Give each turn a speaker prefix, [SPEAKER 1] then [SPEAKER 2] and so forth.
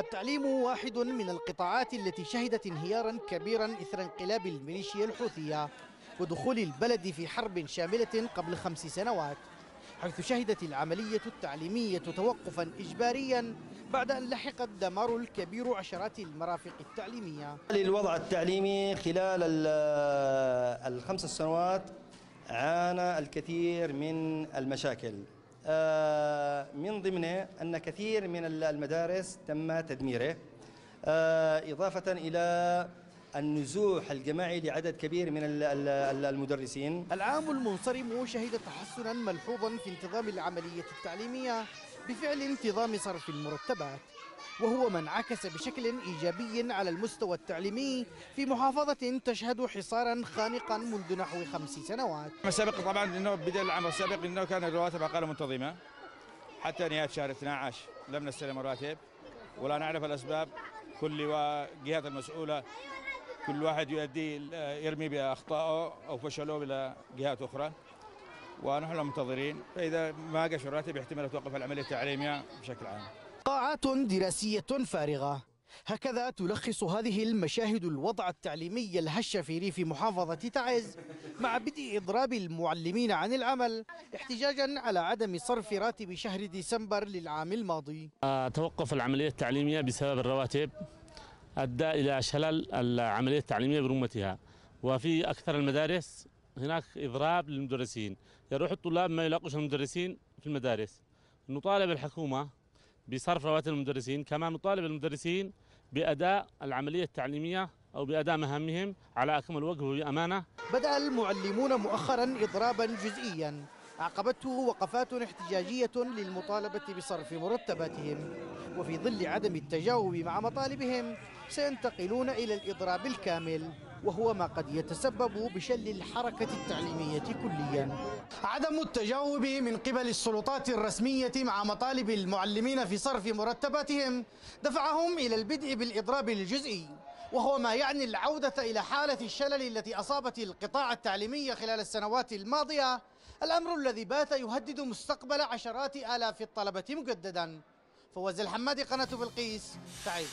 [SPEAKER 1] التعليم واحد من القطاعات التي شهدت انهيارا كبيرا إثر انقلاب الميليشيا الحوثية ودخول البلد في حرب شاملة قبل خمس سنوات حيث شهدت العملية التعليمية توقفا إجباريا بعد أن لحق الدمار الكبير عشرات المرافق التعليمية.
[SPEAKER 2] الوضع التعليمي خلال ال- الخمس سنوات عانى الكثير من المشاكل. من ضمنها أن كثير من المدارس تم تدميره. آه، إضافة إلى النزوح الجماعي لعدد كبير من ال- ال- المدرسين.
[SPEAKER 1] العام المنصرم شهد تحسنا ملحوظا في انتظام العملية التعليمية. بفعل انتظام صرف المرتبات وهو ما انعكس بشكل إيجابي على المستوى التعليمي في محافظة تشهد حصارا خانقا منذ نحو خمس سنوات.
[SPEAKER 3] السابق طبعا إنه بدأ العام السابق إنه كان الرواتب أقل منتظمة حتى نهاية شهر 12 لم نستلم الراتب ولا نعرف الأسباب كل جهات المسؤوله كل واحد يؤدي يرمي بأخطائه أو فشله إلى جهات أخرى. ونحن منتظرين فإذا ما قش الراتب يحتمل توقف العملية التعليميه بشكل عام.
[SPEAKER 1] قاعات دراسية فارغة. هكذا تلخص هذه المشاهد الوضع التعليمي الهش في ريف محافظة تعز مع بدء إضراب المعلمين عن العمل احتجاجا على عدم صرف راتب شهر ديسمبر للعام الماضي.
[SPEAKER 4] توقف العملية التعليمية بسبب الرواتب أدى إلى شلل العملية التعليمية برمتها. وفي أكثر المدارس هناك إضراب للمدرسين. يروح الطلاب ما يلاقوش المدرسين في المدارس. نطالب الحكومة بصرف رواتب المدرسين كما نطالب المدرسين بأداء العملية التعليمية أو بأداء مهامهم على أكمل وجه وبأمانة
[SPEAKER 1] بدأ المعلمون مؤخرا إضرابا جزئيا. عقبته وقفات احتجاجية للمطالبة بصرف مرتباتهم. وفي ظل عدم التجاوب مع مطالبهم سينتقلون إلى الإضراب الكامل. وهو ما قد يتسبب بشل الحركة التعليمية كليا. عدم التجاوب من قبل السلطات الرسمية مع مطالب المعلمين في صرف مرتباتهم دفعهم إلى البدء بالإضراب الجزئي. وهو ما يعني العودة إلى حالة الشلل التي أصابت القطاع التعليمي خلال السنوات الماضية. الأمر الذي بات يهدد مستقبل عشرات آلاف الطلبة مجددا. فوز الحمادي قناة بلقيس تعيد